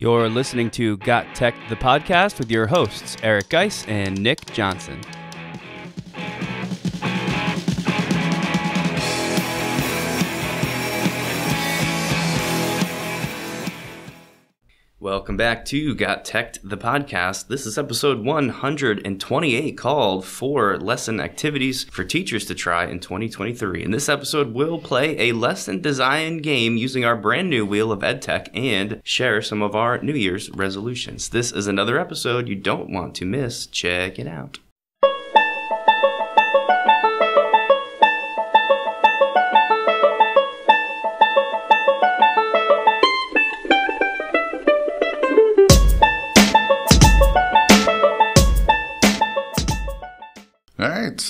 You're listening to Got Tech, the podcast, with your hosts, Eric Guise and Nick Johnson. Welcome back to Got Tech, the podcast. This is episode 128 called Four Lesson Activities for Teachers to Try in 2023. In this episode, we'll play a lesson design game using our brand new Wheel of EdTech and share some of our New Year's resolutions. This is another episode you don't want to miss. Check it out.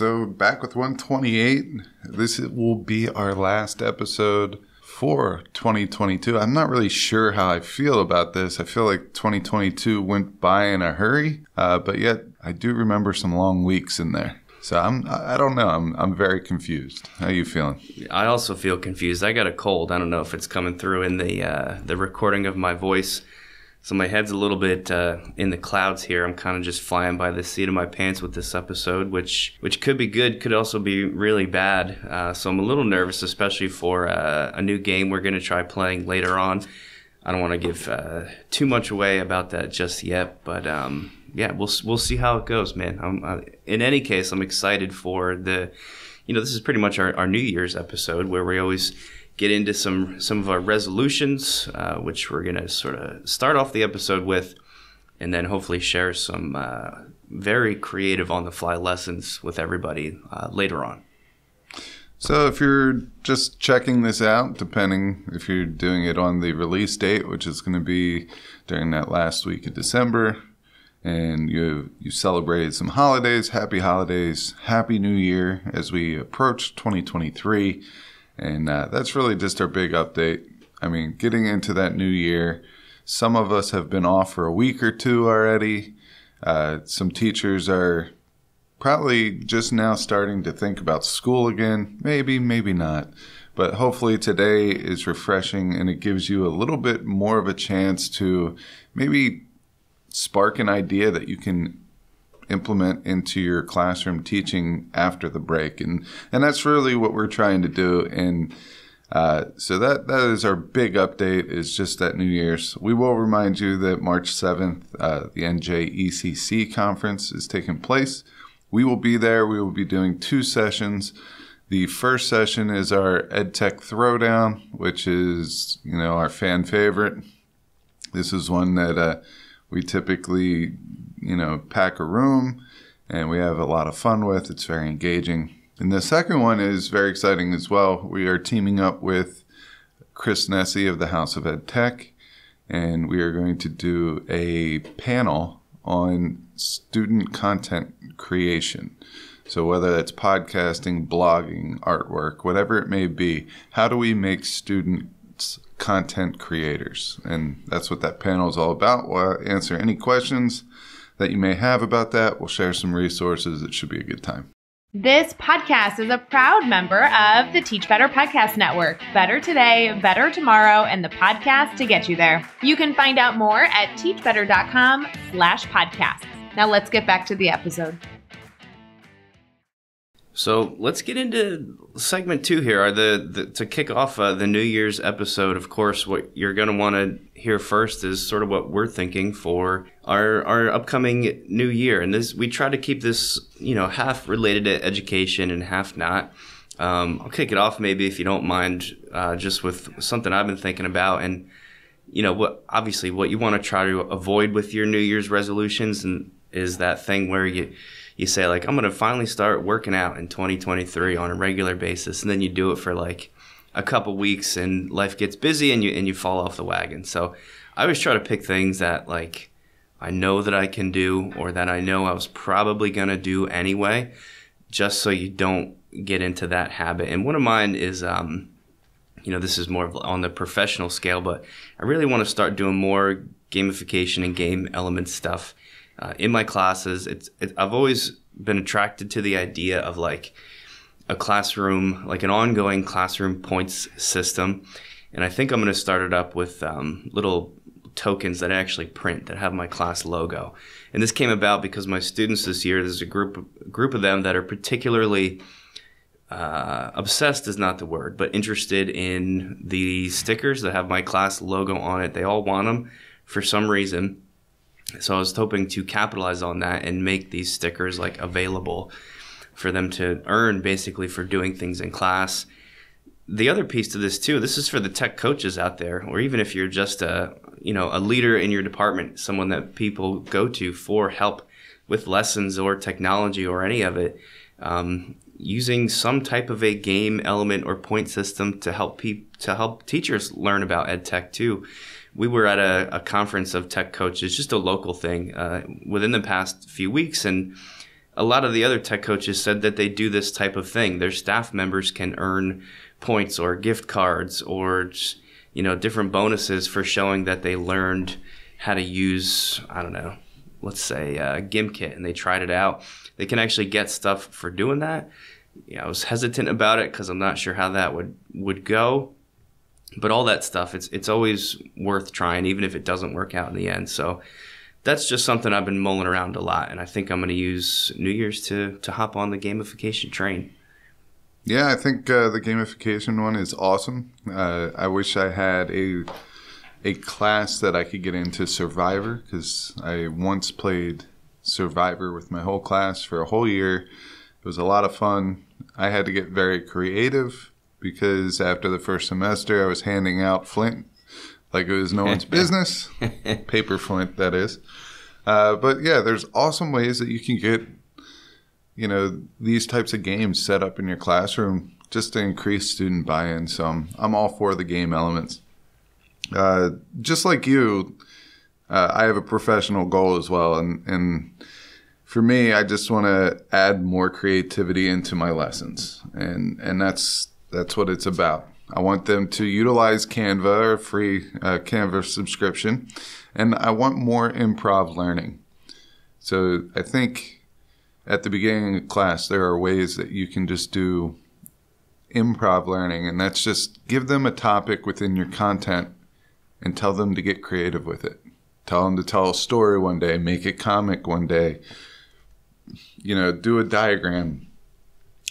So back with 128. This will be our last episode for 2022. I'm not really sure how I feel about this. I feel like 2022 went by in a hurry, uh, but yet I do remember some long weeks in there. So I'm I don't know. I'm I'm very confused. How you feeling? I also feel confused. I got a cold. I don't know if it's coming through in the uh, the recording of my voice. So my head's a little bit uh, in the clouds here. I'm kind of just flying by the seat of my pants with this episode, which which could be good, could also be really bad. Uh, so I'm a little nervous, especially for uh, a new game we're going to try playing later on. I don't want to give uh, too much away about that just yet, but um, yeah, we'll we'll see how it goes, man. I'm, uh, in any case, I'm excited for the. You know, this is pretty much our, our New Year's episode where we always get into some some of our resolutions, uh, which we're gonna sort of start off the episode with, and then hopefully share some uh, very creative on the fly lessons with everybody uh, later on. So if you're just checking this out, depending if you're doing it on the release date, which is going to be during that last week of December, and you you celebrated some holidays, happy holidays, happy new year as we approach 2023. And uh, that's really just our big update. I mean, getting into that new year, some of us have been off for a week or two already. Uh, some teachers are probably just now starting to think about school again. Maybe, maybe not. But hopefully today is refreshing and it gives you a little bit more of a chance to maybe spark an idea that you can implement into your classroom teaching after the break and and that's really what we're trying to do and uh, so that that is our big update is just that New Year's. We will remind you that March 7th, uh, the NJECC conference is taking place. We will be there. We will be doing two sessions. The first session is our EdTech Throwdown, which is you know our fan favorite. This is one that uh, we typically you know, pack a room and we have a lot of fun with. It's very engaging. And the second one is very exciting as well. We are teaming up with Chris Nesi of the House of Ed Tech, and we are going to do a panel on student content creation. So, whether that's podcasting, blogging, artwork, whatever it may be, how do we make students content creators? And that's what that panel is all about. We'll answer any questions that you may have about that. We'll share some resources. It should be a good time. This podcast is a proud member of the Teach Better Podcast Network. Better today, better tomorrow, and the podcast to get you there. You can find out more at teachbetter.com slash podcasts. Now let's get back to the episode. So let's get into segment two here. Are the, the to kick off uh, the New Year's episode? Of course, what you're going to want to hear first is sort of what we're thinking for our our upcoming new year. And this we try to keep this you know half related to education and half not. Um, I'll kick it off maybe if you don't mind, uh, just with something I've been thinking about and you know what obviously what you want to try to avoid with your New Year's resolutions and is that thing where you you say like I'm going to finally start working out in 2023 on a regular basis and then you do it for like a couple weeks and life gets busy and you and you fall off the wagon. So I always try to pick things that like I know that I can do or that I know I was probably going to do anyway just so you don't get into that habit. And one of mine is um you know, this is more on the professional scale, but I really want to start doing more gamification and game element stuff uh, in my classes. It's it, I've always been attracted to the idea of like a classroom, like an ongoing classroom points system, and I think I'm going to start it up with um, little tokens that I actually print that have my class logo. And this came about because my students this year, there's a group group of them that are particularly uh, obsessed is not the word, but interested in the stickers that have my class logo on it. They all want them for some reason. So I was hoping to capitalize on that and make these stickers like available for them to earn basically for doing things in class. The other piece to this too, this is for the tech coaches out there, or even if you're just a you know a leader in your department, someone that people go to for help with lessons or technology or any of it. Um, using some type of a game element or point system to help pe- to help teachers learn about ed tech too. We were at a, a conference of tech coaches, just a local thing, uh, within the past few weeks, and a lot of the other tech coaches said that they do this type of thing. Their staff members can earn points or gift cards or just, you know different bonuses for showing that they learned how to use I don't know, let's say uh, GimKit, and they tried it out. They can actually get stuff for doing that yeah, I was hesitant about it because I'm not sure how that would would go. But all that stuff, it's it's always worth trying, even if it doesn't work out in the end. So that's just something I've been mulling around a lot, and I think I'm going to use New Year's to to hop on the gamification train. Yeah, I think uh, the gamification one is awesome. Uh, I wish I had a a class that I could get into Survivor because I once played Survivor with my whole class for a whole year it was a lot of fun. I had to get very creative because after the first semester, I was handing out Flint like it was no one's business. Paper Flint, that is. Uh, but yeah, there's awesome ways that you can get, you know, these types of games set up in your classroom just to increase student buy-in. So I'm, I'm all for the game elements. Uh, just like you, uh, I have a professional goal as well, and and for me, I just want to add more creativity into my lessons, and and that's that's what it's about. I want them to utilize Canva, a free uh, Canva subscription, and I want more improv learning. So I think at the beginning of class, there are ways that you can just do improv learning, and that's just give them a topic within your content and tell them to get creative with it. Tell them to tell a story one day, make a comic one day, you know, do a diagram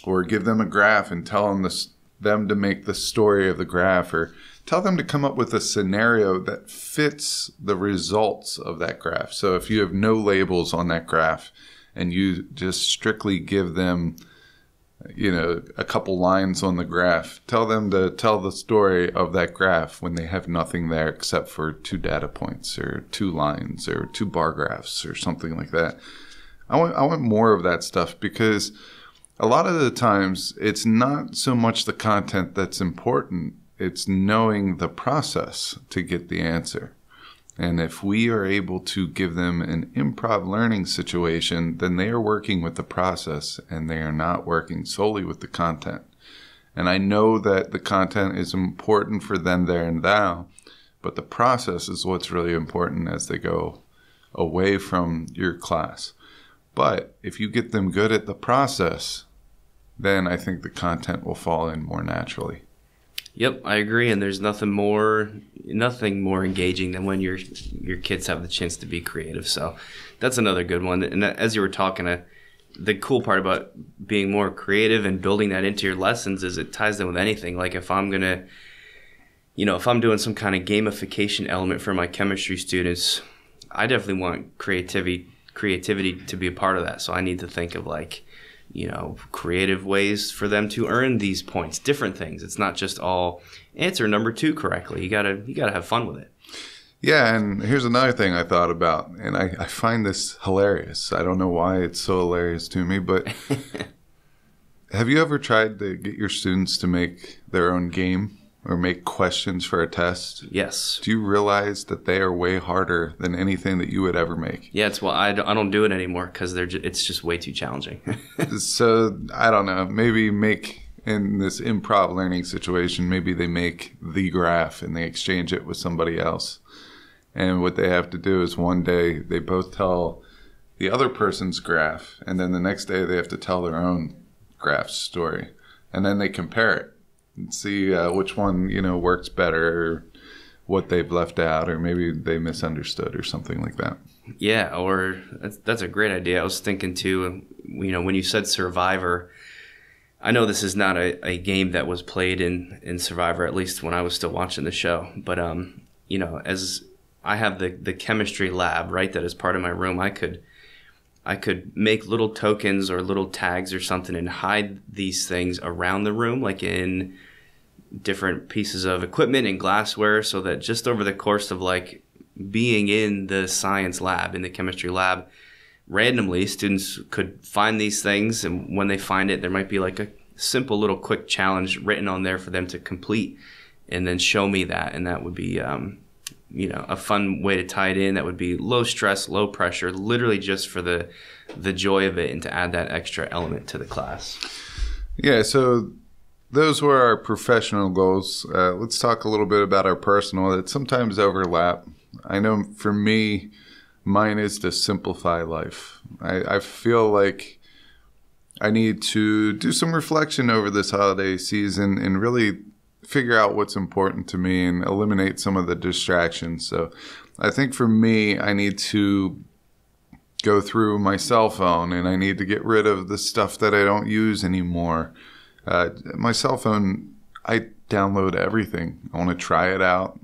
or give them a graph and tell them this, them to make the story of the graph or tell them to come up with a scenario that fits the results of that graph. So if you have no labels on that graph and you just strictly give them you know a couple lines on the graph tell them to tell the story of that graph when they have nothing there except for two data points or two lines or two bar graphs or something like that I want I want more of that stuff because a lot of the times it's not so much the content that's important, it's knowing the process to get the answer. And if we are able to give them an improv learning situation, then they are working with the process and they are not working solely with the content. And I know that the content is important for them there and now, but the process is what's really important as they go away from your class. But if you get them good at the process, then I think the content will fall in more naturally. Yep, I agree. And there's nothing more, nothing more engaging than when your your kids have the chance to be creative. So that's another good one. And as you were talking, uh, the cool part about being more creative and building that into your lessons is it ties them with anything. Like if I'm gonna, you know, if I'm doing some kind of gamification element for my chemistry students, I definitely want creativity creativity to be a part of that. So I need to think of like, you know, creative ways for them to earn these points, different things. It's not just all answer number two correctly. You gotta you gotta have fun with it. Yeah, and here's another thing I thought about, and I, I find this hilarious. I don't know why it's so hilarious to me, but have you ever tried to get your students to make their own game? Or make questions for a test. Yes. Do you realize that they are way harder than anything that you would ever make? Yeah, it's well, I, I don't do it anymore because they're ju- it's just way too challenging. so I don't know. Maybe make in this improv learning situation, maybe they make the graph and they exchange it with somebody else. And what they have to do is one day they both tell the other person's graph, and then the next day they have to tell their own graph story, and then they compare it see uh, which one you know works better, what they've left out, or maybe they misunderstood or something like that. Yeah, or that's, that's a great idea. I was thinking too, you know, when you said Survivor, I know this is not a, a game that was played in, in Survivor, at least when I was still watching the show. But, um, you know, as I have the, the chemistry lab, right, that is part of my room, I could I could make little tokens or little tags or something and hide these things around the room, like in different pieces of equipment and glassware, so that just over the course of like being in the science lab, in the chemistry lab, randomly students could find these things. And when they find it, there might be like a simple little quick challenge written on there for them to complete and then show me that. And that would be, um, you know a fun way to tie it in that would be low stress low pressure literally just for the the joy of it and to add that extra element to the class yeah so those were our professional goals uh, let's talk a little bit about our personal that sometimes overlap i know for me mine is to simplify life i, I feel like I need to do some reflection over this holiday season and really figure out what's important to me and eliminate some of the distractions. So I think for me, I need to go through my cell phone and I need to get rid of the stuff that I don't use anymore. Uh, my cell phone, I download everything. I want to try it out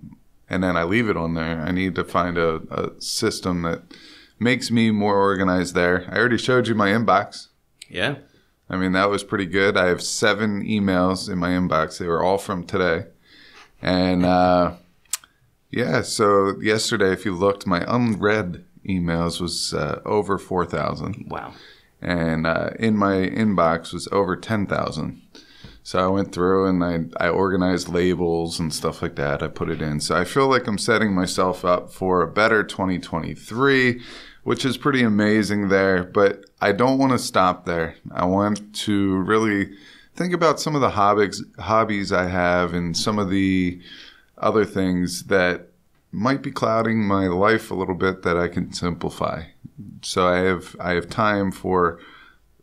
and then I leave it on there. I need to find a, a system that makes me more organized there. I already showed you my inbox. Yeah. I mean, that was pretty good. I have seven emails in my inbox. They were all from today. And uh, yeah, so yesterday, if you looked, my unread emails was uh, over 4,000. Wow. And uh, in my inbox was over 10,000. So I went through and I, I organized labels and stuff like that. I put it in. So I feel like I'm setting myself up for a better 2023 which is pretty amazing there. But I don't want to stop there. I want to really think about some of the hobbies hobbies I have and some of the other things that might be clouding my life a little bit that I can simplify. So I have I have time for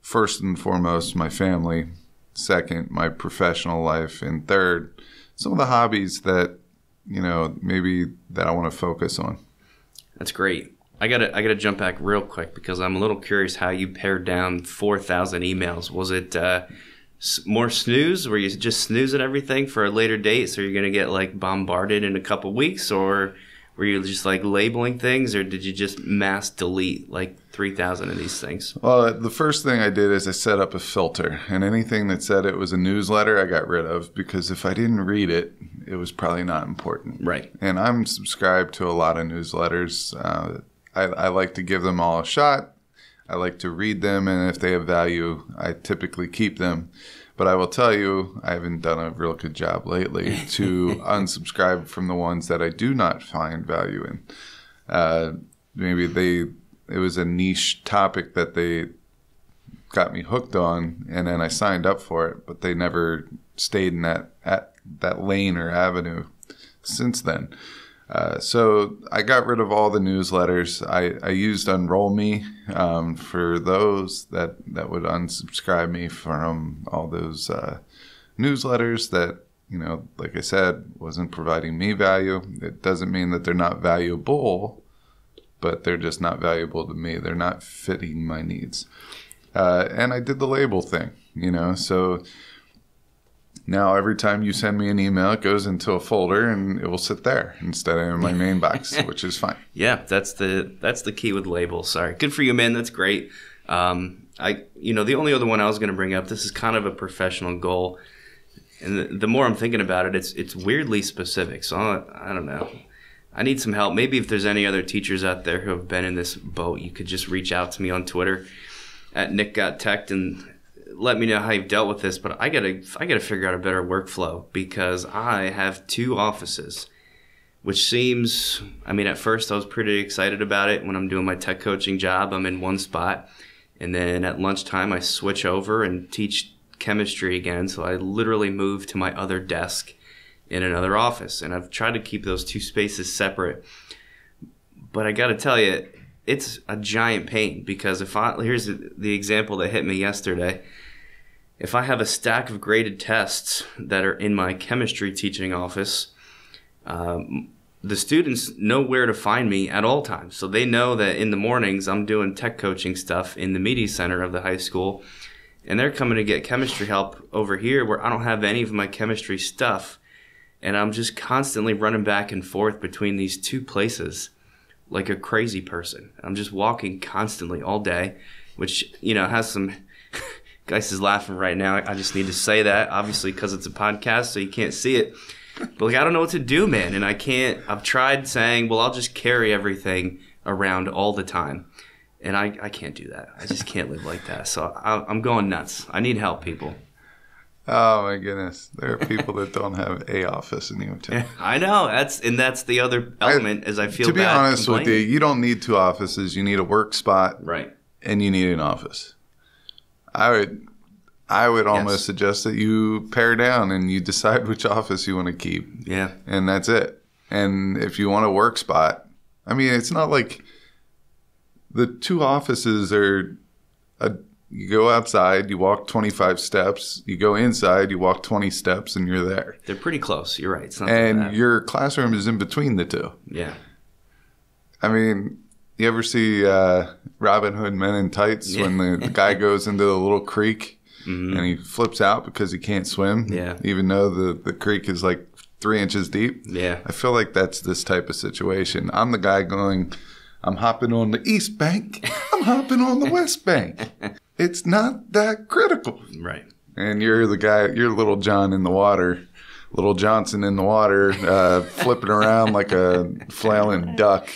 first and foremost my family, second my professional life, and third some of the hobbies that you know maybe that I want to focus on. That's great. I gotta I gotta jump back real quick because I'm a little curious how you pared down four thousand emails. Was it uh, more snooze? Were you just snoozing everything for a later date, so you're gonna get like bombarded in a couple weeks, or were you just like labeling things, or did you just mass delete like three thousand of these things? Well, the first thing I did is I set up a filter, and anything that said it was a newsletter, I got rid of because if I didn't read it, it was probably not important. Right. And I'm subscribed to a lot of newsletters. Uh, I, I like to give them all a shot. I like to read them, and if they have value, I typically keep them. But I will tell you, I haven't done a real good job lately to unsubscribe from the ones that I do not find value in. Uh, maybe they it was a niche topic that they got me hooked on, and then I signed up for it, but they never stayed in that at that lane or avenue since then. Uh, so I got rid of all the newsletters. I, I used Unroll Me um, for those that, that would unsubscribe me from all those uh, newsletters that, you know, like I said, wasn't providing me value. It doesn't mean that they're not valuable, but they're just not valuable to me. They're not fitting my needs. Uh, and I did the label thing, you know, so now every time you send me an email, it goes into a folder and it will sit there instead of in my main box, which is fine. Yeah, that's the that's the key with labels. Sorry, good for you, man. That's great. Um, I you know the only other one I was going to bring up. This is kind of a professional goal, and the, the more I'm thinking about it, it's it's weirdly specific. So I, I don't know. I need some help. Maybe if there's any other teachers out there who have been in this boat, you could just reach out to me on Twitter at Nick Got Tech and let me know how you've dealt with this, but I gotta I gotta figure out a better workflow because I have two offices, which seems I mean at first I was pretty excited about it when I'm doing my tech coaching job. I'm in one spot, and then at lunchtime I switch over and teach chemistry again. So I literally move to my other desk in another office, and I've tried to keep those two spaces separate. But I gotta tell you, it's a giant pain because if I here's the example that hit me yesterday if I have a stack of graded tests that are in my chemistry teaching office, um, the students know where to find me at all times. So they know that in the mornings I'm doing tech coaching stuff in the media center of the high school. And they're coming to get chemistry help over here where I don't have any of my chemistry stuff. And I'm just constantly running back and forth between these two places like a crazy person. I'm just walking constantly all day, which, you know, has some. Guise is laughing right now. I just need to say that, obviously, because it's a podcast, so you can't see it. But like, I don't know what to do, man, and I can't. I've tried saying, well, I'll just carry everything around all the time, and I, I can't do that. I just can't live like that. So I, I'm going nuts. I need help, people. Oh my goodness, there are people that don't have a office in Utah. I know that's and that's the other element. is I feel to be honest with you, you don't need two offices. You need a work spot right? and you need an office. I would, I would almost suggest that you pare down and you decide which office you want to keep, Yeah, and that's it. And if you want a work spot, I mean, it's not like the two offices are a you go outside, you walk 25 steps, you go inside, you walk 20 steps, and you're there. they're pretty close. You're right. And bad. your classroom is in between the two. yeah. I mean, you ever see uh, Robin Hood Men in Tights when the, the guy goes into the little creek and he flips out because he can't swim? Mm-hmm. Yeah. Even though the, the creek is like three inches deep? Yeah. I feel like that's this type of situation. I'm the guy going, I'm hopping on the east bank, I'm hopping on the west bank. It's not that critical. Right. And you're the guy, you're little John in the water, little Johnson in the water, uh, flipping around like a flailing duck.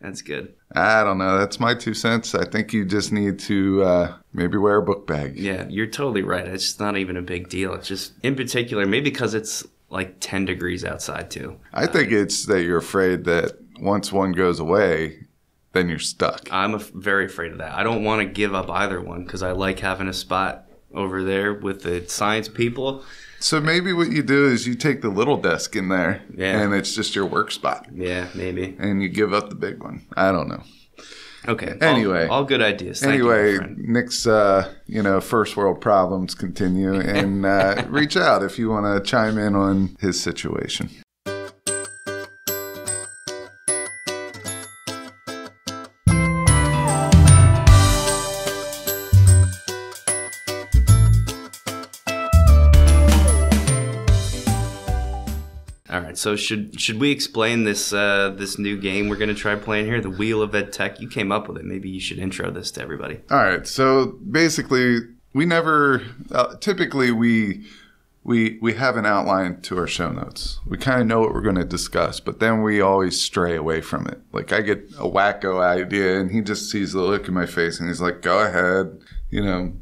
That's good. I don't know. That's my two cents. I think you just need to uh, maybe wear a book bag. Yeah, you're totally right. It's just not even a big deal. It's just, in particular, maybe because it's like 10 degrees outside too. I think it's that you're afraid that once one goes away, then you're stuck. I'm a, very afraid of that. I don't want to give up either one because I like having a spot over there with the science people. So maybe what you do is you take the little desk in there, Yeah. and it's just your work spot, Yeah, maybe. and you give up the big one. I don't know. Okay. Anyway. all, good ideas. Thank anyway, friend. Nick's uh, you know first world problems continue, and uh, reach out if you want to chime in on his situation. Right. So should should we explain this uh, this new game we're going to try playing here, the Wheel of Ed Tech? You came up with it. Maybe you should intro this to everybody. All right. So basically, we never uh, typically we we we have an outline to our show notes. We kind of know what we're going to discuss, but then we always stray away from it. Like I get a wacko idea, and he just sees the look in my face, and he's like, "Go ahead." You know,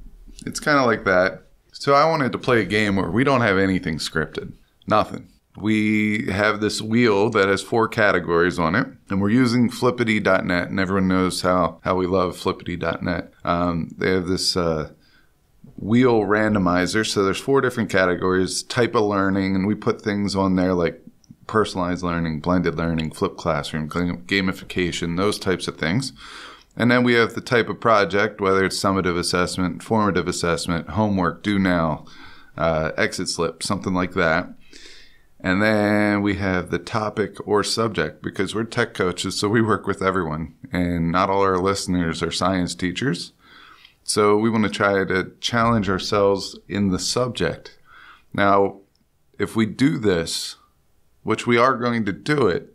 it's kind of like that. So I wanted to play a game where we don't have anything scripted, nothing. We have this wheel that has four categories on it, and we're using flippity.net, and everyone knows how, how we love flippity.net. Um, they have this uh, wheel randomizer, so there's four different categories type of learning, and we put things on there like personalized learning, blended learning, flipped classroom, gamification, those types of things. And then we have the type of project, whether it's summative assessment, formative assessment, homework, do now, uh, exit slip, something like that. And then we have the topic or subject because we're tech coaches, so we work with everyone, and not all our listeners are science teachers. So we want to try to challenge ourselves in the subject. Now, if we do this, which we are going to do it,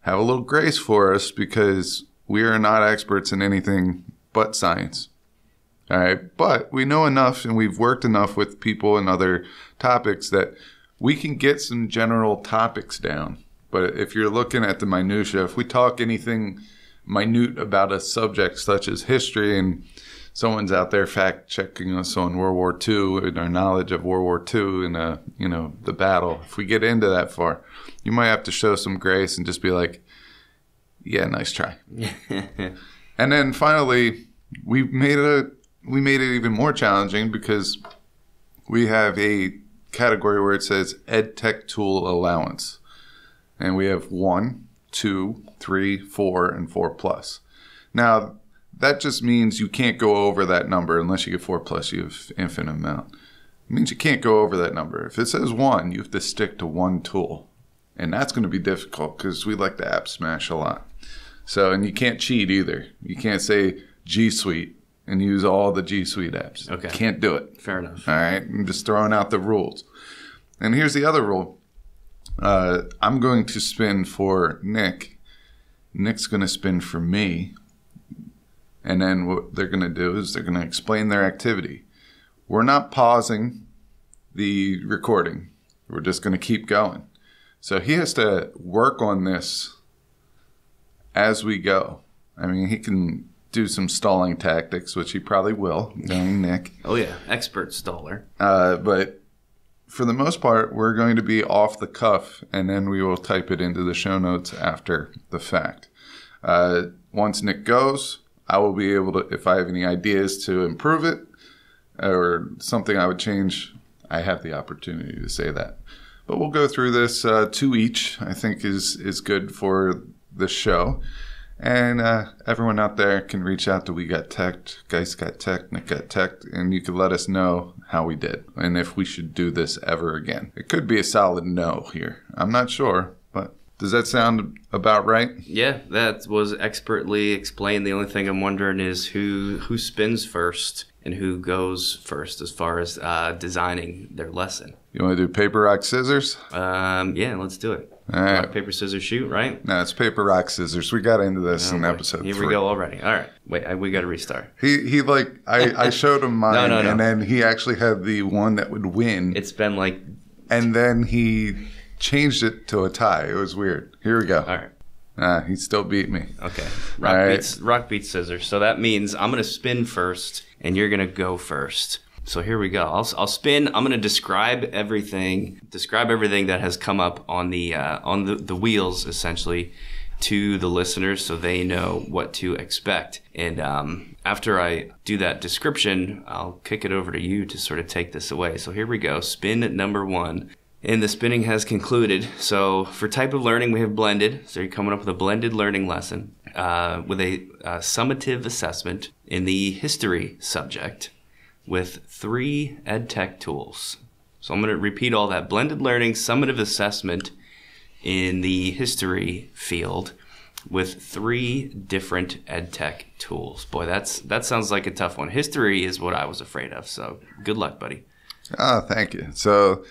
have a little grace for us because we are not experts in anything but science. All right. But we know enough and we've worked enough with people and other topics that we can get some general topics down. But if you're looking at the minutia, if we talk anything minute about a subject such as history and someone's out there fact checking us on World War II and our knowledge of World War II and uh, you know the battle. If we get into that far, you might have to show some grace and just be like, "Yeah, nice try." and then finally, we made it we made it even more challenging because we have a category where it says Ed Tech Tool Allowance, and we have one, two, three, four, and four plus. Now that just means you can't go over that number unless you get four plus. You have infinite amount. It means you can't go over that number. If it says one, you have to stick to one tool. And that's going to be difficult because we like the app smash a lot. So, and you can't cheat either. You can't say G Suite and use all the G Suite apps. Okay. Can't do it. Fair enough. All right. I'm just throwing out the rules. And here's the other rule uh, I'm going to spin for Nick. Nick's going to spin for me. And then what they're going to do is they're going to explain their activity. We're not pausing the recording, we're just going to keep going. So he has to work on this as we go. I mean, he can do some stalling tactics, which he probably will, knowing Nick. Oh yeah, expert staller. Uh, but for the most part, we're going to be off the cuff, and then we will type it into the show notes after the fact. Uh, once Nick goes, I will be able to, if I have any ideas to improve it or something I would change, I have the opportunity to say that. But we'll go through this uh, two each. I think is is good for the show. And uh, everyone out there can reach out to We Got Tech, Guise Got Tech, Nick Got Tech, and you can let us know how we did and if we should do this ever again. It could be a solid no here. I'm not sure, but does that sound about right? Yeah, that was expertly explained. The only thing I'm wondering is who who spins first and who goes first as far as uh, designing their lesson. You want to do paper, rock, scissors? Um, yeah, let's do it. All right. Rock, paper, scissors, shoot. Right. No, it's paper, rock, scissors. We got into this in Oh, boy. episode Here three. we go already. All right. Wait, I, we got to restart. He he like I, I showed him mine no, no. no. and then he actually had the one that would win It's been like and then he changed it to a tie. It was weird. Here we go. all right. Ah, he still beat me. Okay. Rock All right. beats rock beats scissors. So that means I'm gonna spin first, and you're gonna go first. So here we go. I'll, I'll spin. I'm gonna describe everything. Describe everything that has come up on the uh, on the, the wheels essentially to the listeners, so they know what to expect. And um, after I do that description, I'll kick it over to you to sort of take this away. So here we go. Spin number one. And the spinning has concluded. So for type of learning, we have blended. So you're coming up with a blended learning lesson uh, with a uh, summative assessment in the history subject with three EdTech tools. So I'm going to repeat all that blended learning, summative assessment in the history field with three different EdTech tools. Boy, that's that sounds like a tough one. History is what I was afraid of. So good luck, buddy. Oh, thank you. So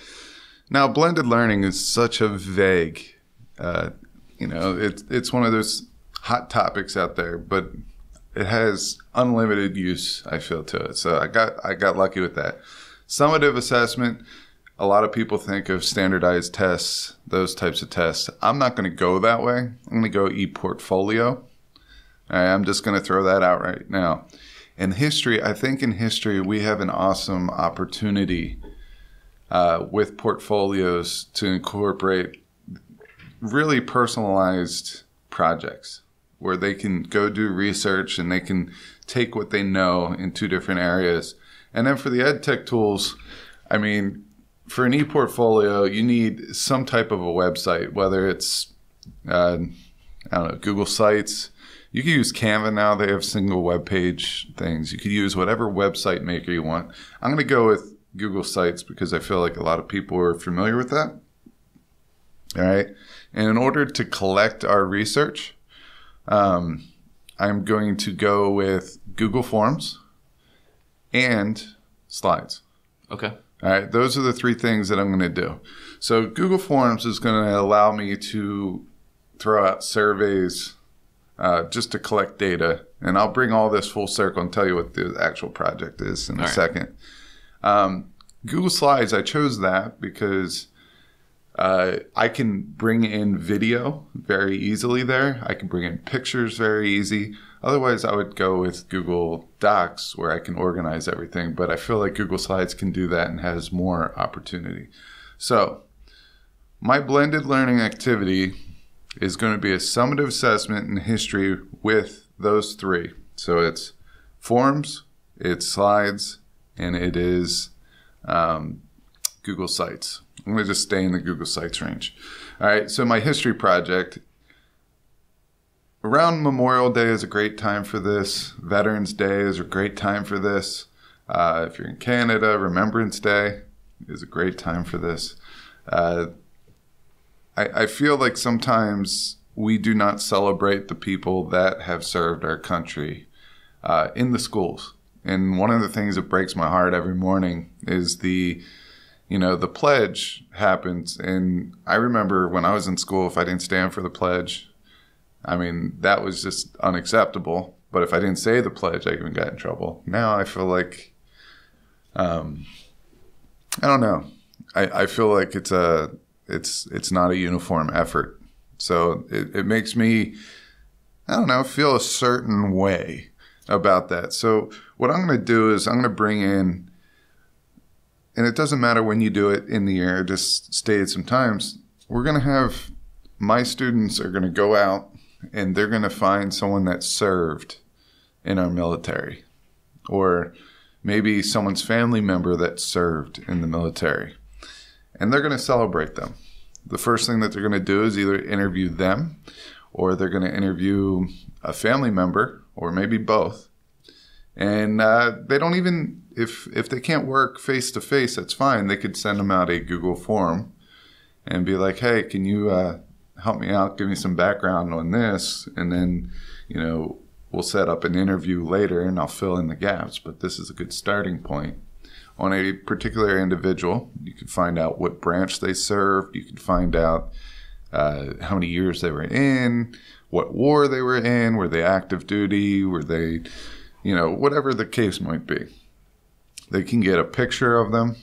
now blended learning is such a vague, uh, you know, it's it's one of those hot topics out there, but it has unlimited use. I feel to it. So I got I got lucky with that. Summative assessment. A lot of people think of standardized tests, those types of tests. I'm not going to go that way. I'm going to go e-portfolio. Right, I'm just going to throw that out right now. In history, I think in history we have an awesome opportunity uh, with portfolios to incorporate really personalized projects where they can go do research and they can take what they know in two different areas. And then for the ed tech tools, I mean, for an e-portfolio, you need some type of a website, whether it's uh, I don't know Google Sites. You can use Canva now; they have single web page things. You could use whatever website maker you want. I'm going to go with Google Sites because I feel like a lot of people are familiar with that. All right, and in order to collect our research, um, I'm going to go with Google Forms and slides. Okay. All right, those are the three things that I'm going to do. So Google Forms is going to allow me to throw out surveys uh, just to collect data, and I'll bring all this full circle and tell you what the actual project is in a All right. second. Um, Google Slides, I chose that because uh, I can bring in video very easily there. I can bring in pictures very easy. Otherwise, I would go with Google Docs where I can organize everything. But I feel like Google Slides can do that and has more opportunity. So, my blended learning activity is going to be a summative assessment in history with those three. So, it's forms, it's slides, and it is um, Google Sites. I'm going to just stay in the Google Sites range. All right, so my history project. Around Memorial Day is a great time for this. Veterans Day is a great time for this. Uh, if you're in Canada, Remembrance Day is a great time for this. Uh, I, I feel like sometimes we do not celebrate the people that have served our country uh, in the schools. And one of the things that breaks my heart every morning is the, you know, the pledge happens. And I remember when I was in school, if I didn't stand for the pledge, I mean, that was just unacceptable. But if I didn't say the pledge, I even got in trouble. Now I feel like, um, I don't know. I, I feel like it's a, it's, it's not a uniform effort. So it, it makes me, I don't know, feel a certain way about that. So what I'm going to do is I'm going to bring in, and it doesn't matter when you do it in the air, just stay at some times. we're going to have my students are going to go out and they're going to find someone that served in our military or maybe someone's family member that served in the military and they're going to celebrate them. The first thing that they're going to do is either interview them or they're going to interview a family member or maybe both. And uh, they don't even if if they can't work face to face, that's fine. They could send them out a Google form and be like, "Hey, can you uh, help me out? Give me some background on this," and then you know we'll set up an interview later, and I'll fill in the gaps. But this is a good starting point on a particular individual. You can find out what branch they served. You can find out uh, how many years they were in, what war they were in, were they active duty, were they, you know, whatever the case might be. They can get a picture of them,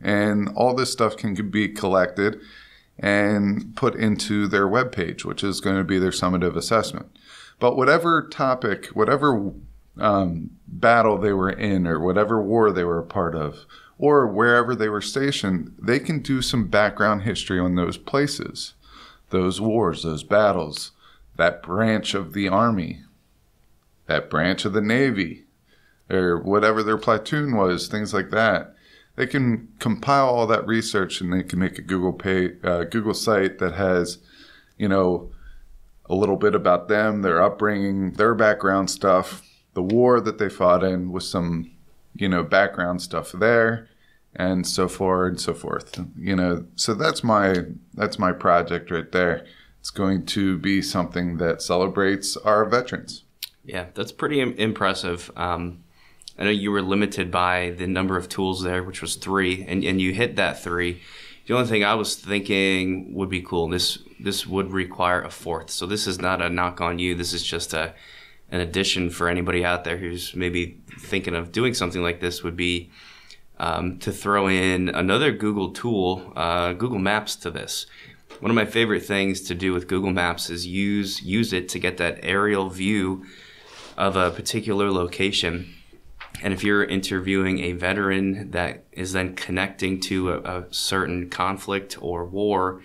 and all this stuff can be collected and put into their webpage, which is going to be their summative assessment. But whatever topic, whatever um, battle they were in, or whatever war they were a part of, or wherever they were stationed, they can do some background history on those places, those wars, those battles, that branch of the Army, that branch of the Navy, or whatever their platoon was, things like that. They can compile all that research and they can make a Google pay, uh, Google site that has, you know, a little bit about them, their upbringing, their background stuff, the war that they fought in with some, you know, background stuff there and so forth and so forth. You know, so that's my that's my project right there. It's going to be something that celebrates our veterans. Yeah, that's pretty Im- impressive. Um, I know you were limited by the number of tools there, which was three, and, and you hit that three. The only thing I was thinking would be cool. This this would require a fourth. So this is not a knock on you. This is just a an addition for anybody out there who's maybe thinking of doing something like this. Would be um, to throw in another Google tool, uh, Google Maps, to this. One of my favorite things to do with Google Maps is use use it to get that aerial view of a particular location. And if you're interviewing a veteran that is then connecting to a, a certain conflict or war,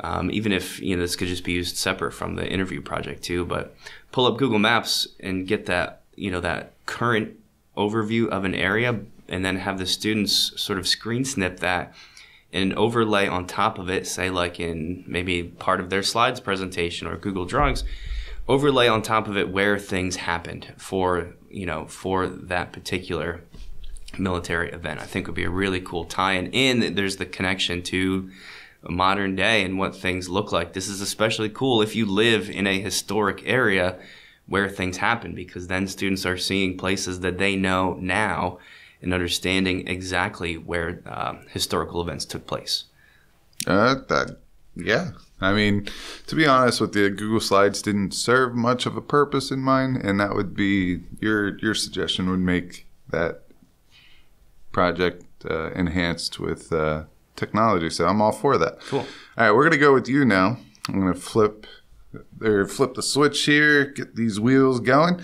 um, even if you know this could just be used separate from the interview project too, but pull up Google Maps and get that you know that current overview of an area, and then have the students sort of screen snip that and overlay on top of it, say like in maybe part of their slides presentation or Google Drawings, overlay on top of it where things happened for you know for that particular military event. I think would be a really cool tie and in there's the connection to modern day and what things look like. This is especially cool if you live in a historic area where things happen because then students are seeing places that they know now and understanding exactly where um, historical events took place. Uh, that, yeah. I mean, to be honest with you, Google Slides didn't serve much of a purpose in mind, and that would be your your suggestion would make that project uh, enhanced with uh, technology. So I'm all for that. Cool. All right, we're gonna go with you now. I'm gonna flip or flip the switch here, get these wheels going.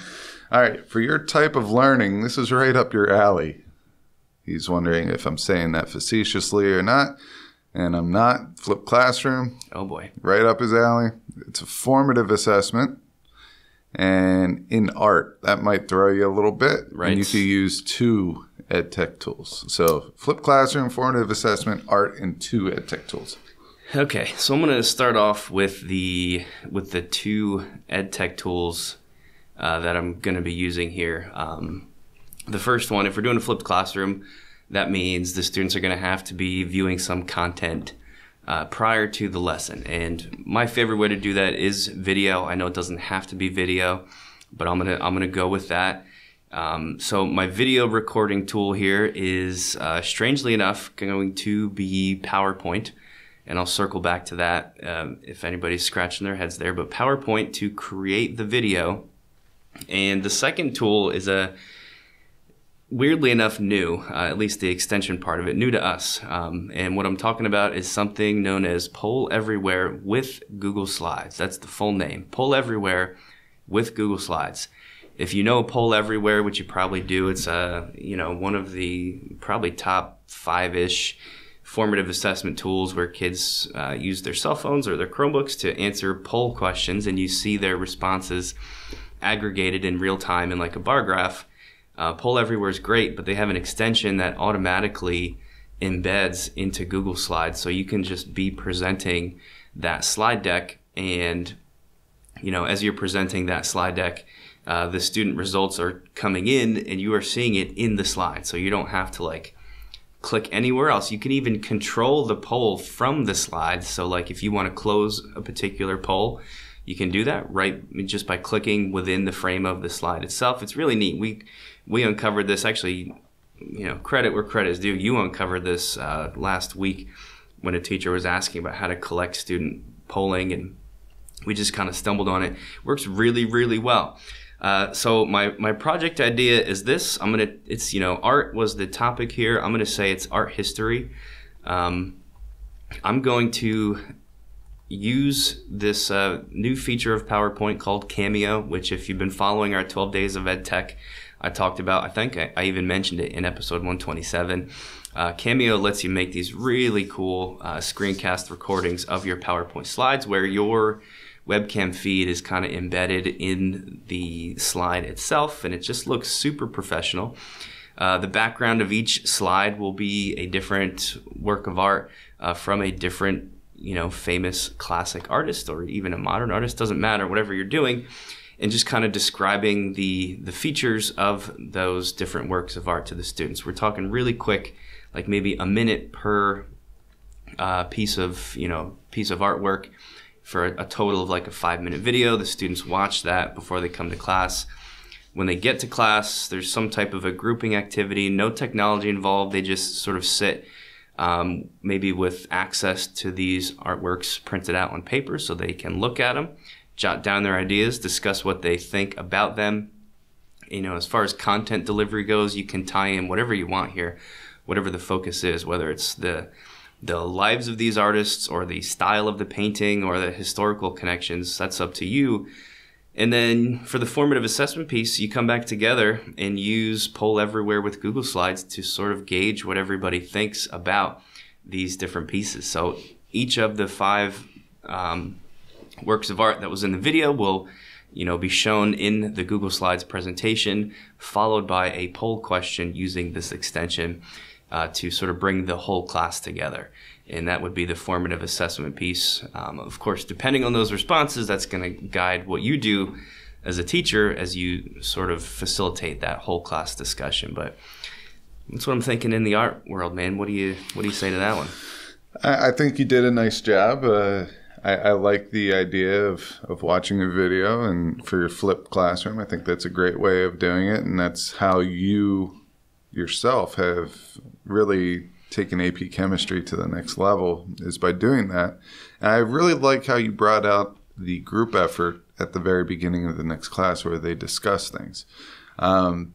All right, for your type of learning, this is right up your alley. He's wondering if I'm saying that facetiously or not, and I'm not. Flip classroom, Oh boy. right up his alley. It's a formative assessment. And in art, that might throw you a little bit. Right. And you can use two ed tech tools. So flip classroom, formative assessment, art, and two ed tech tools. Okay, so I'm going to start off with the with the two ed tech tools uh, that I'm going to be using here. Um, the first one, if we're doing a flipped classroom, that means the students are going to have to be viewing some content uh, prior to the lesson. And my favorite way to do that is video. I know it doesn't have to be video, but I'm gonna I'm gonna go with that. Um, so my video recording tool here is uh, strangely enough going to be PowerPoint, and I'll circle back to that um, if anybody's scratching their heads there. But PowerPoint to create the video, and the second tool is a weirdly enough new, uh, at least the extension part of it, new to us. Um, and what I'm talking about is something known as Poll Everywhere with Google Slides. That's the full name, Poll Everywhere with Google Slides. If you know Poll Everywhere, which you probably do, it's uh, you know one of the probably top five-ish formative assessment tools where kids uh, use their cell phones or their Chromebooks to answer poll questions, and you see their responses aggregated in real time in like a bar graph uh, Poll Everywhere is great, but they have an extension that automatically embeds into Google Slides. So you can just be presenting that slide deck and, you know, as you're presenting that slide deck, uh, the student results are coming in and you are seeing it in the slide. So you don't have to like click anywhere else. You can even control the poll from the slides. So like if you want to close a particular poll, you can do that right just by clicking within the frame of the slide itself. It's really neat. We we uncovered this actually. You know, credit where credit is due. You uncovered this uh, last week when a teacher was asking about how to collect student polling, and we just kind of stumbled on it. Works really, really well. Uh, so my my project idea is this. I'm gonna. It's you know art was the topic here. I'm gonna say it's art history. Um, I'm going to use this uh, new feature of PowerPoint called Cameo, which if you've been following our 12 days of ed tech, I talked about, I think I, I even mentioned it in episode 127. Uh, Cameo lets you make these really cool uh, screencast recordings of your PowerPoint slides where your webcam feed is kind of embedded in the slide itself and it just looks super professional. Uh, the background of each slide will be a different work of art uh, from a different you know, famous classic artist or even a modern artist, doesn't matter, whatever you're doing, and just kind of describing the the features of those different works of art to the students. We're talking really quick, like maybe a minute per uh, piece of you know piece of artwork for a, a total of like a five minute video. The students watch that before they come to class. When they get to class, there's some type of a grouping activity, no technology involved. They just sort of sit um, maybe with access to these artworks printed out on paper so they can look at them, jot down their ideas, discuss what they think about them. You know, as far as content delivery goes, you can tie in whatever you want here, whatever the focus is, whether it's the the lives of these artists or the style of the painting or the historical connections. That's up to you. And then for the formative assessment piece, you come back together and use Poll Everywhere with Google Slides to sort of gauge what everybody thinks about these different pieces. So each of the five um, works of art that was in the video will you know, be shown in the Google Slides presentation, followed by a poll question using this extension uh, to sort of bring the whole class together and that would be the formative assessment piece. Um, of course, depending on those responses, that's going to guide what you do as a teacher as you sort of facilitate that whole class discussion. But that's what I'm thinking in the art world, man. What do you what do you say to that one? I, I think you did a nice job. Uh, I, I, like the idea of, of watching a video and for your flipped classroom. I think that's a great way of doing it, and that's how you yourself have really taken AP chemistry to the next level is by doing that. And I really like how you brought out the group effort at the very beginning of the next class where they discuss things. Um,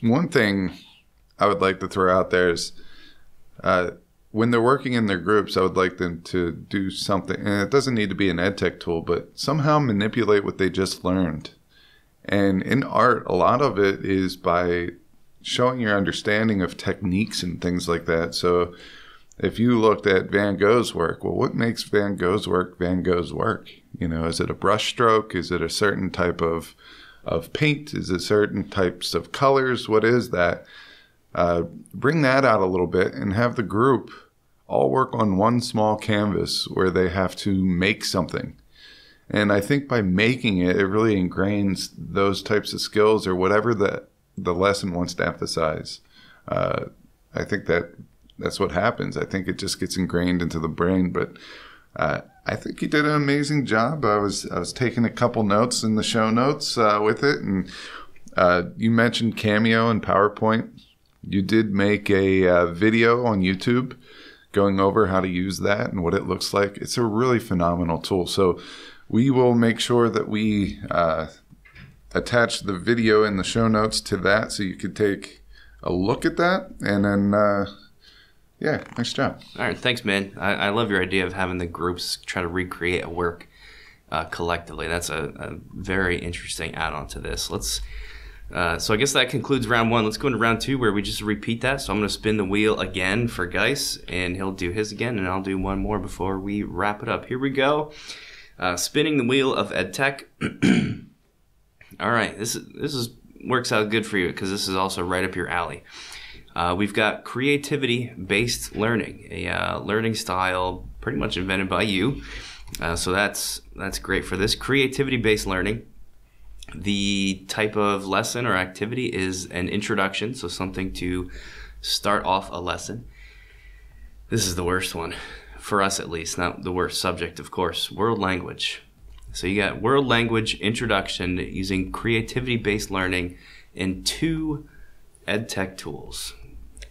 one thing I would like to throw out there is uh, when they're working in their groups, I would like them to do something, and it doesn't need to be an edtech tool, but somehow manipulate what they just learned. And in art, a lot of it is by showing your understanding of techniques and things like that. So if you looked at Van Gogh's work, well, what makes Van Gogh's work Van Gogh's work? You know, is it a brush stroke? Is it a certain type of of paint? Is it certain types of colors? What is that? Uh, bring that out a little bit and have the group all work on one small canvas where they have to make something. And I think by making it, it really ingrains those types of skills or whatever that the lesson wants to emphasize. Uh, I think that that's what happens. I think it just gets ingrained into the brain. But uh, I think you did an amazing job. I was I was taking a couple notes in the show notes uh, with it, and uh, you mentioned Cameo and PowerPoint. You did make a uh, video on YouTube going over how to use that and what it looks like. It's a really phenomenal tool. So we will make sure that we uh, attach the video in the show notes to that so you could take a look at that and then uh, yeah nice job all right thanks man I, I, love your idea of having the groups try to recreate a work uh, collectively that's a, a, very interesting add-on to this let's uh, so I guess that concludes round one. Let's go into round two where we just repeat that. So I'm going to spin the wheel again for Guise, and he'll do his again, and I'll do one more before we wrap it up. Here we go. Uh, spinning the wheel of EdTech. All right, this is this is works out good for you because this is also right up your alley. Uh, we've got creativity-based learning, a uh, learning style pretty much invented by you. Uh, so that's that's great for this creativity-based learning. The type of lesson or activity is an introduction, so something to start off a lesson. This is the worst one, for us at least, not the worst subject, of course. World language. So you got world language introduction using creativity based learning in two ed tech tools.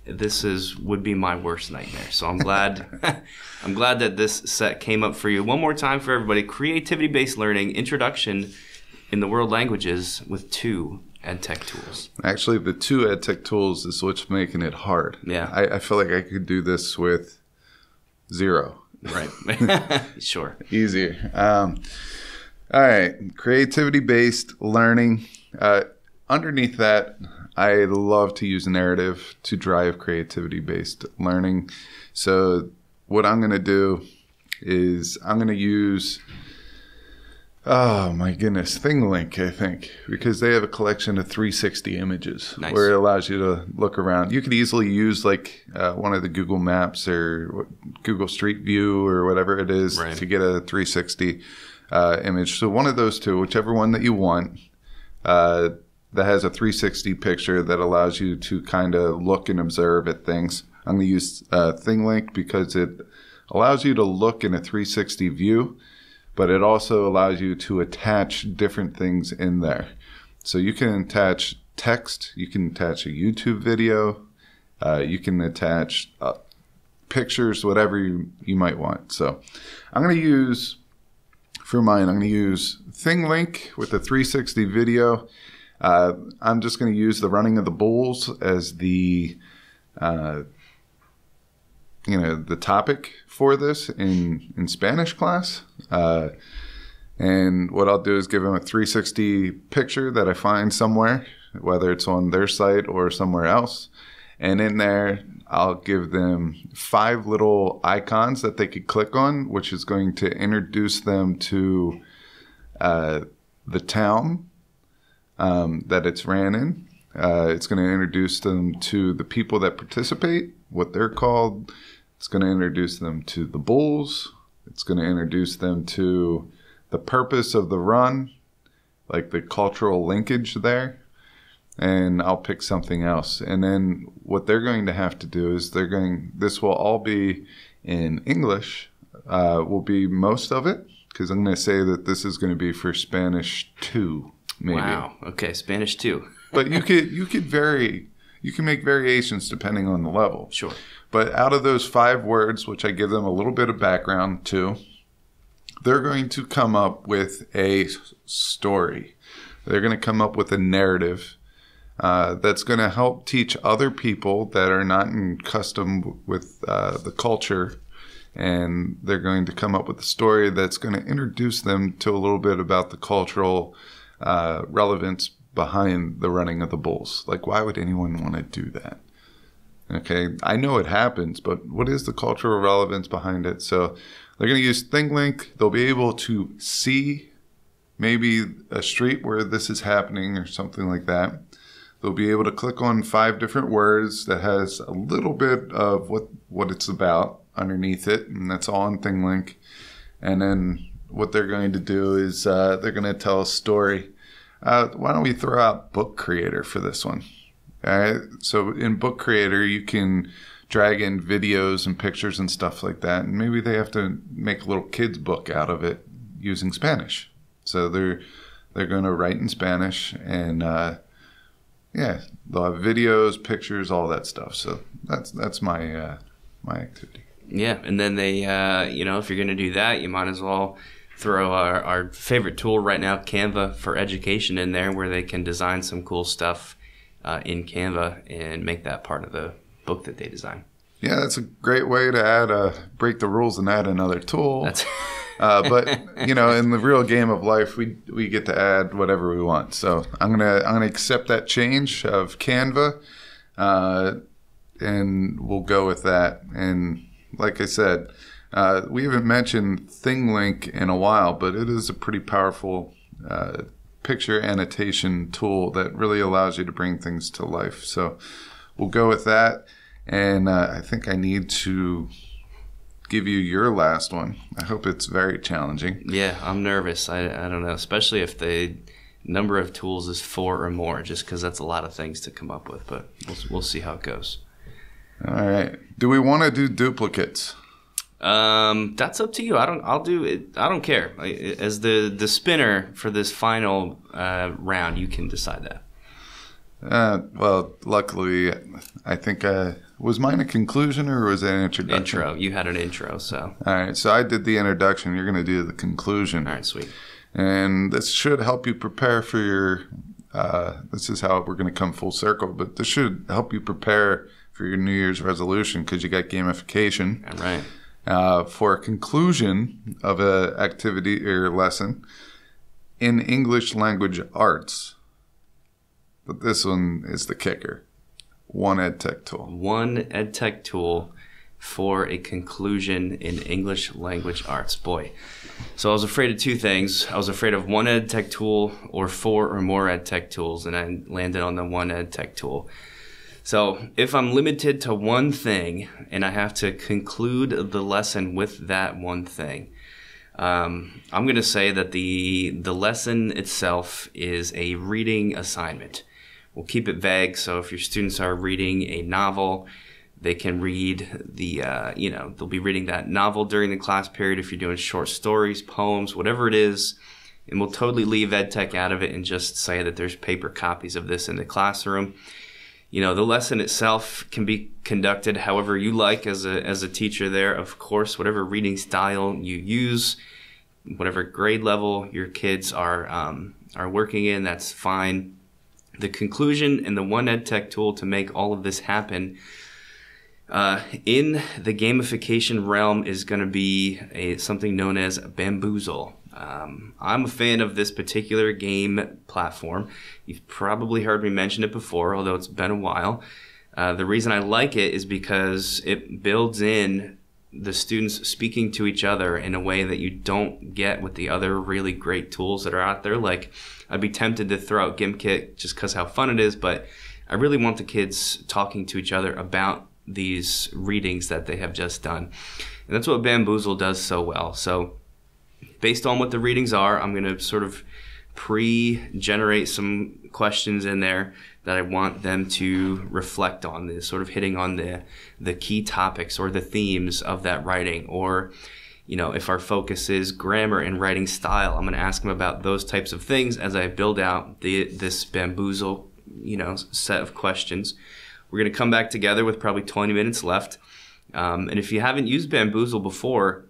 This is would be my worst nightmare. So I'm glad I'm glad that this set came up for you. One more time for everybody. Creativity based learning introduction in the world languages with two EdTech tools. Actually, the two EdTech tools is what's making it hard. Yeah. I, I feel like I could do this with zero. Right. sure. Easier. Um, all right. Creativity based learning. Uh, underneath that, I love to use narrative to drive creativity based learning. So, what I'm going to do is I'm going to use Oh my goodness, ThingLink, I think, because they have a collection of 360 images nice. where it allows you to look around. You could easily use like uh, one of the Google Maps or Google Street View or whatever it is right. to get a 360 uh, image. So one of those two, whichever one that you want, uh, that has a 360 picture that allows you to kind of look and observe at things. I'm going to use uh, ThingLink because it allows you to look in a 360 view but it also allows you to attach different things in there. So you can attach text, you can attach a YouTube video, uh, you can attach uh, pictures, whatever you, you might want. So I'm going to use, for mine, I'm going to use ThingLink with the 360 video. Uh, I'm just going to use the running of the bulls as the uh, you know the topic for this in in Spanish class. Uh, and what I'll do is give them a 360 picture that I find somewhere, whether it's on their site or somewhere else. And in there, I'll give them five little icons that they could click on, which is going to introduce them to uh, the town um, that it's ran in. Uh, it's going to introduce them to the people that participate, what they're called, it's going to introduce them to the bulls. It's going to introduce them to the purpose of the run, like the cultural linkage there. And I'll pick something else. And then what they're going to have to do is they're going, this will all be in English, uh, will be most of it, because I'm going to say that this is going to be for Spanish 2, maybe. Wow. Okay, Spanish 2. but you could you could vary you can make variations depending on the level. Sure. But out of those five words, which I give them a little bit of background to, they're going to come up with a story. They're going to come up with a narrative uh, that's going to help teach other people that are not in custom with uh, the culture. And they're going to come up with a story that's going to introduce them to a little bit about the cultural uh, relevance behind the running of the bulls. Like, why would anyone want to do that? Okay, I know it happens, but what is the cultural relevance behind it? So they're going to use ThingLink. They'll be able to see maybe a street where this is happening or something like that. They'll be able to click on five different words that has a little bit of what what it's about underneath it, and that's all in ThingLink. And then what they're going to do is uh, they're going to tell a story uh, why don't we throw out Book Creator for this one? All right. So in Book Creator, you can drag in videos and pictures and stuff like that. And maybe they have to make a little kids book out of it using Spanish. So they're they're going to write in Spanish and uh, yeah, they'll have videos, pictures, all that stuff. So that's that's my uh, my activity. Yeah, and then they, uh, you know, if you're going to do that, you might as well throw our, our favorite tool right now, Canva for Education, in there, where they can design some cool stuff uh, in Canva and make that part of the book that they design. Yeah, that's a great way to add a break the rules and add another tool. That's uh, but you know, in the real game of life, we we get to add whatever we want. So I'm gonna I'm gonna accept that change of Canva, uh, and we'll go with that. And like I said, uh, we haven't mentioned ThingLink in a while, but it is a pretty powerful uh, picture annotation tool that really allows you to bring things to life. So we'll go with that. And uh, I think I need to give you your last one. I hope it's very challenging. Yeah, I'm nervous. I, I don't know, especially if the number of tools is four or more, just because that's a lot of things to come up with. But we'll, we'll see how it goes. All right. Do we want to do duplicates? Um, that's up to you. I don't. I'll do it. I don't care. As the the spinner for this final uh, round, you can decide that. Uh, well, luckily, I think uh, was mine a conclusion or was it an introduction? Intro. You had an intro, so. All right, so I did the introduction. You're going to do the conclusion. All right, sweet. And this should help you prepare for your. Uh, this is how we're going to come full circle, but this should help you prepare for your New Year's resolution because you got gamification. All right. Uh, for a conclusion of a activity or lesson in English language arts but this one is the kicker. One EdTech tool. One EdTech tool for a conclusion in English language arts. Boy. So I was afraid of two things. I was afraid of one EdTech tool or four or more EdTech tools, and I landed on the one EdTech tool. So if I'm limited to one thing and I have to conclude the lesson with that one thing, um, I'm going to say that the the lesson itself is a reading assignment. We'll keep it vague. So if your students are reading a novel, they can read the, uh, you know, they'll be reading that novel during the class period. If you're doing short stories, poems, whatever it is, and we'll totally leave EdTech out of it and just say that there's paper copies of this in the classroom. You know, the lesson itself can be conducted however you like as a, as a teacher there. Of course, whatever reading style you use, whatever grade level your kids are, um, are working in, that's fine the conclusion and the one EdTech tool to make all of this happen uh, in the gamification realm is going to be a, something known as Baamboozle. Um, I'm a fan of this particular game platform. You've probably heard me mention it before, although it's been a while. Uh, the reason I like it is because it builds in the students speaking to each other in a way that you don't get with the other really great tools that are out there, like I'd be tempted to throw out Gimkit just because how fun it is, but I really want the kids talking to each other about these readings that they have just done. And that's what Baamboozle does so well. So, based on what the readings are, I'm going to sort of pre generate some questions in there that I want them to reflect on, this sort of hitting on the, the key topics or the themes of that writing or you know, if our focus is grammar and writing style, I'm going to ask them about those types of things as I build out the this Baamboozle, you know, set of questions. We're going to come back together with probably 20 minutes left. Um, and if you haven't used Baamboozle before,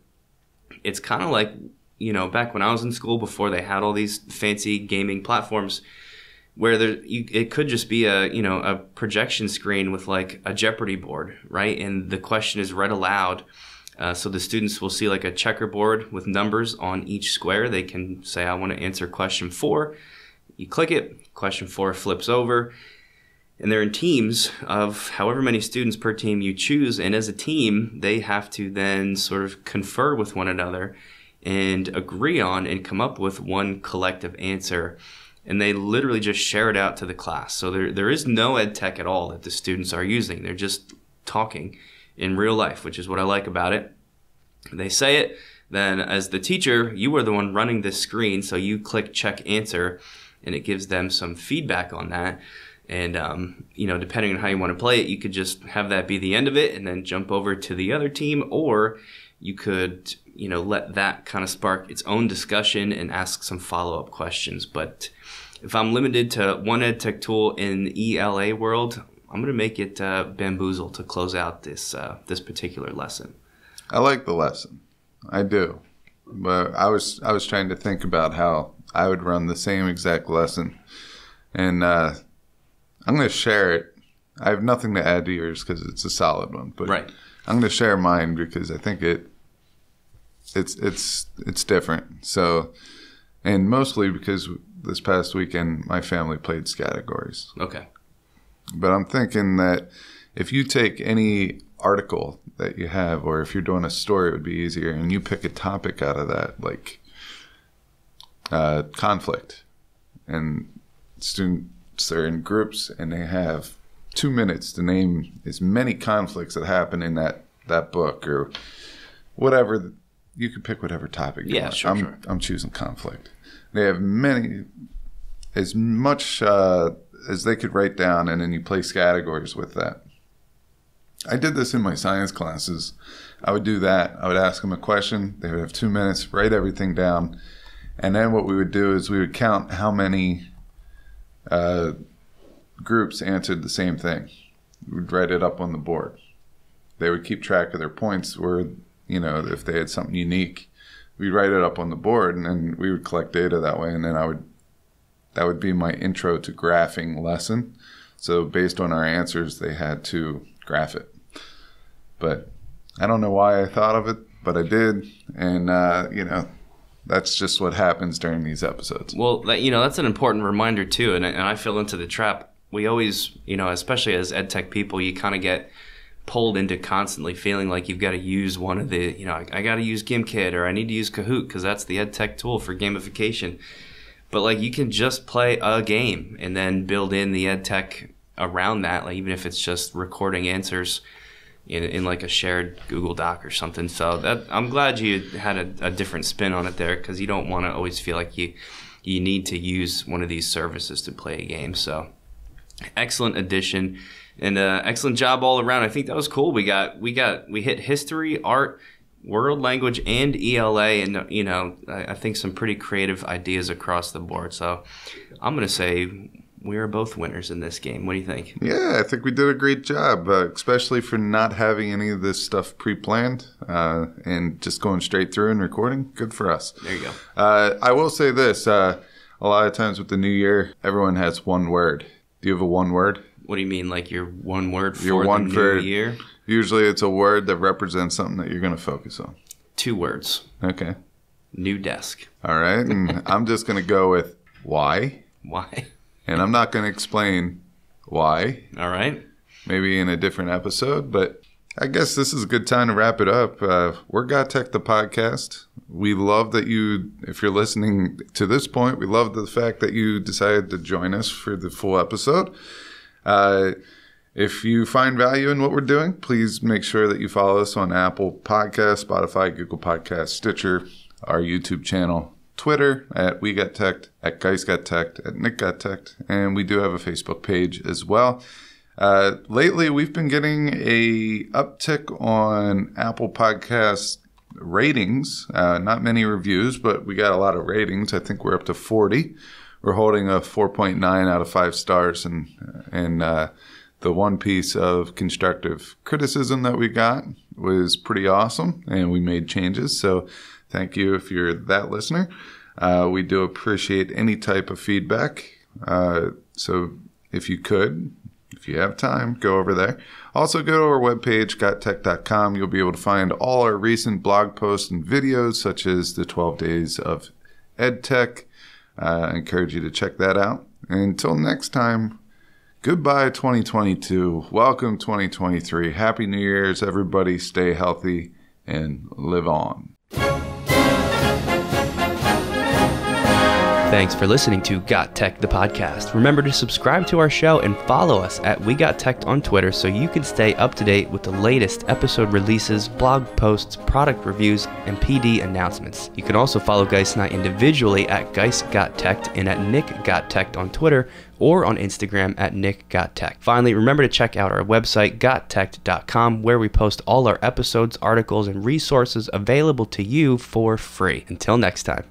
it's kind of like, you know, back when I was in school before they had all these fancy gaming platforms where there you, it could just be a you know a projection screen with like a Jeopardy board, right? And the question is read aloud uh, so the students will see like a checkerboard with numbers on each square. They can say, I want to answer question four. You click it, question four flips over. And they're in teams of however many students per team you choose. And as a team, they have to then sort of confer with one another and agree on and come up with one collective answer. And they literally just share it out to the class. So there, there is no ed tech at all that the students are using. They're just talking in real life, which is what I like about it. They say it, then as the teacher, you are the one running this screen, so you click check answer, and it gives them some feedback on that. And um, you know, depending on how you want to play it, you could just have that be the end of it, and then jump over to the other team, or you could you know let that kind of spark its own discussion and ask some follow up questions. But if I'm limited to one ed tech tool in ELA world, I'm going to make it uh, Baamboozle to close out this uh, this particular lesson. I like the lesson. I do. But I was I was trying to think about how I would run the same exact lesson, and uh, I'm going to share it. I have nothing to add to yours because it's a solid one, but Right. I'm going to share mine because I think it it's it's it's different. So, and mostly because this past weekend my family played Scattergories. Okay. But I'm thinking that if you take any article that you have, or if you're doing a story, it would be easier, and you pick a topic out of that, like uh, conflict, and students are in groups and they have two minutes to name as many conflicts that happen in that that book or whatever. You can pick whatever topic. You Yeah, want. sure, I'm, sure. I'm choosing conflict. They have many, as much uh, as they could write down, and then you place categories with that. I did this in my science classes. I would do that. I would ask them a question. They would have two minutes, write everything down, and then what we would do is we would count how many uh, groups answered the same thing. We would write it up on the board. They would keep track of their points. Where you know if they had something unique, we'd write it up on the board, and then we would collect data that way. And then I would that would be my intro to graphing lesson. So based on our answers, they had to graph it. But I don't know why I thought of it, but I did, and uh, you know, that's just what happens during these episodes. Well, you know, that's an important reminder too, and, and I fell into the trap. We always, you know, especially as ed tech people, you kind of get pulled into constantly feeling like you've got to use one of the, you know, I, I got to use GimKit or I need to use Kahoot because that's the ed tech tool for gamification. But like, you can just play a game and then build in the ed tech around that, like even if it's just recording answers in, in like a shared Google Doc or something. So that I'm glad you had a, a different spin on it there because you don't want to always feel like you you need to use one of these services to play a game. So excellent addition and uh, excellent job all around. I think that was cool. We got we got we hit history, art, world language, and ELA, and you know I, I think some pretty creative ideas across the board. So I'm gonna say we are both winners in this game. What do you think? Yeah, I think we did a great job, uh, especially for not having any of this stuff pre-planned uh, and just going straight through and recording. Good for us. There you go. Uh, I will say this: uh, a lot of times with the new year, everyone has one word. Do you have a one word? What do you mean, like your one word for Your the one new for- year? Usually, it's a word that represents something that you're going to focus on. Two words. Okay. New desk. All right. And I'm just going to go with why, Why? and I'm not going to explain why. All right. maybe in a different episode. But I guess this is a good time to wrap it up. Uh, we're Got Tech, the podcast. We love that you, if you're listening to this point, we love the fact that you decided to join us for the full episode. Uh, if you find value in what we're doing, please make sure that you follow us on Apple Podcasts, Spotify, Google Podcasts, Stitcher, our YouTube channel, Twitter at We Got Tech, at Guise Got Tech, at Nick Got Tech, and we do have a Facebook page as well. Uh, lately, we've been getting a uptick on Apple Podcast ratings. Uh, not many reviews, but we got a lot of ratings. I think we're up to 40. We're holding a 4.9 out of five stars, and and uh, the one piece of constructive criticism that we got was pretty awesome, and we made changes. So, thank you if you're that listener. Uh, we do appreciate any type of feedback. Uh, so, if you could, if you have time, go over there. Also, go to our webpage, gottech.com. You'll be able to find all our recent blog posts and videos, such as the 12 days of EdTech. I encourage you to check that out. Until next time, goodbye 2022. Welcome 2023. Happy New Year's, everybody. Stay healthy and live on. Thanks for listening to Got Tech the podcast. Remember to subscribe to our show and follow us at We Got Tech on Twitter so you can stay up to date with the latest episode releases, blog posts, product reviews, and PD announcements. You can also follow Guise and I individually at Guise Got Tech and at Nick Got Tech on Twitter or on Instagram at Nick Got Tech. Finally, remember to check out our website, gottech.com, where we post all our episodes, articles, and resources available to you for free. Until next time.